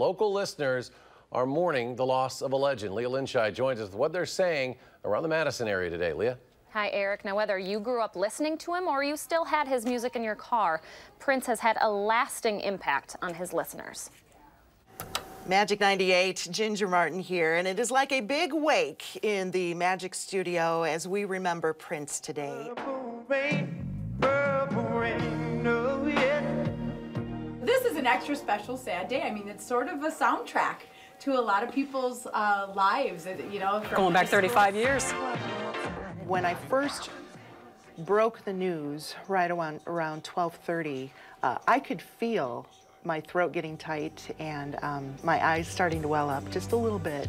Local listeners are mourning the loss of a legend. Leah Linscheid joins us with what they're saying around the Madison area today. Leah? Hi, Eric. Now, whether you grew up listening to him or you still had his music in your car, Prince has had a lasting impact on his listeners. Magic 98, Ginger Martin here, and it is like a big wake in the Magic Studio as we remember Prince today. This is an extra special sad day. I mean, it's sort of a soundtrack to a lot of people's uh, lives, you know. Going back 35 years. When I first broke the news right around, around 1230, uh, I could feel my throat getting tight and um, my eyes starting to well up just a little bit.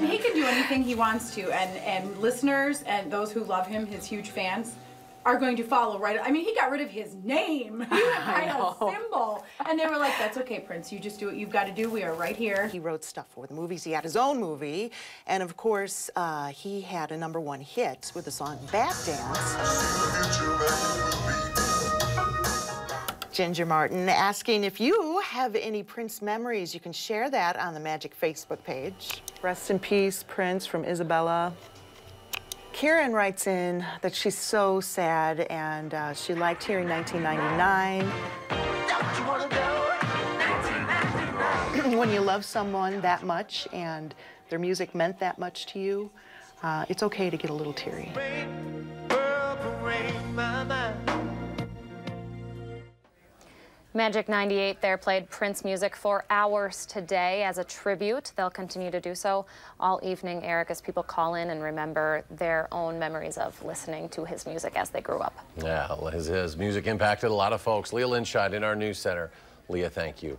He can do anything he wants to, and, and listeners and those who love him, his huge fans, are going to follow right. I mean, he got rid of his name. He went by a symbol. And they were like, that's okay, Prince. You just do what you've got to do. We are right here. He wrote stuff for the movies. He had his own movie. And of course, uh, he had a number one hit with the song Bat Dance. Ginger Martin asking if you have any Prince memories. You can share that on the Magic Facebook page. Rest in peace, Prince, from Isabella. Karen writes in that she's so sad and uh, she liked hearing 1999. when you love someone that much and their music meant that much to you, uh, it's okay to get a little teary. Magic 98 there played Prince music for hours today as a tribute. They'll continue to do so all evening, Eric, as people call in and remember their own memories of listening to his music as they grew up. Yeah, his, his music impacted a lot of folks. Leah Linscheid in our news center. Leah, thank you.